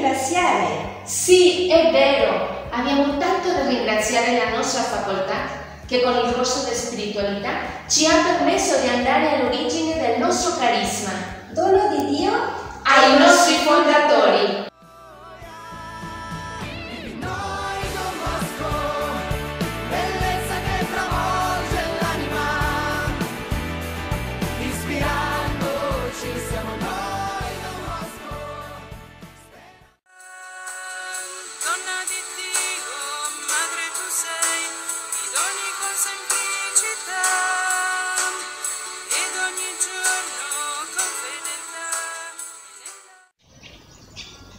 ringraziare. Sì, è vero, abbiamo tanto da ringraziare la nostra facoltà che con il corso di spiritualità ci ha permesso di andare all'origine del nostro carisma. Dono di Dio ai nostri fondatori.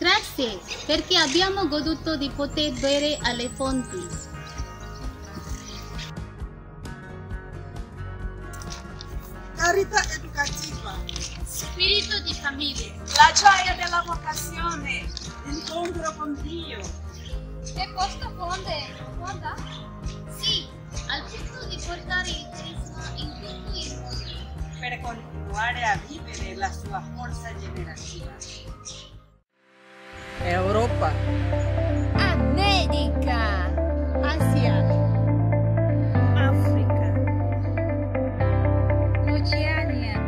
Grazie perché abbiamo goduto di poter bere alle fonti. Carità educativa. Spirito di famiglia. La gioia della vocazione. Continuare a vivere la sua forza generativa. Europa. America. Asia. Africa. Oceania.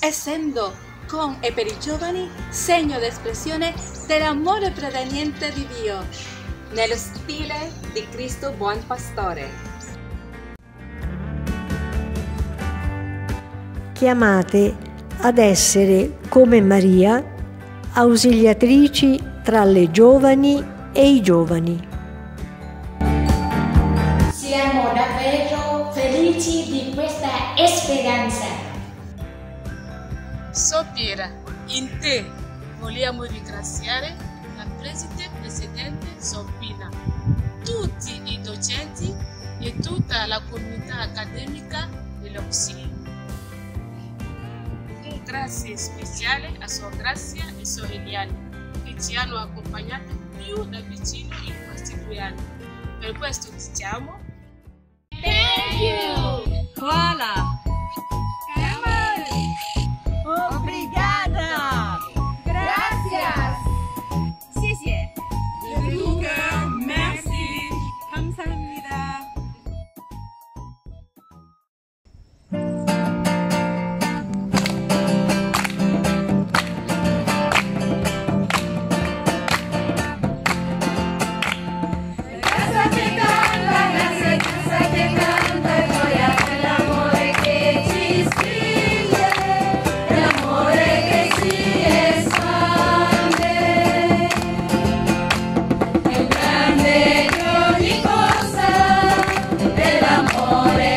Essendo con e per i giovani segno d'espressione dell'amore proveniente di Dio, nello stile di Cristo Buon Pastore. Chiamate ad essere come Maria ausiliatrici tra le giovani e i giovani. Siamo davvero felici di questa esperienza. Sopira, in te vogliamo ringraziare la preside presidente Sopina, tutti i docenti e tutta la comunità accademica dell'Auxilio. Un grazie speciale a Sua Grazia e Sua Eliane che ci hanno accompagnato più da vicino in questi due anni. Per questo diciamo Thank you. Koala! amores.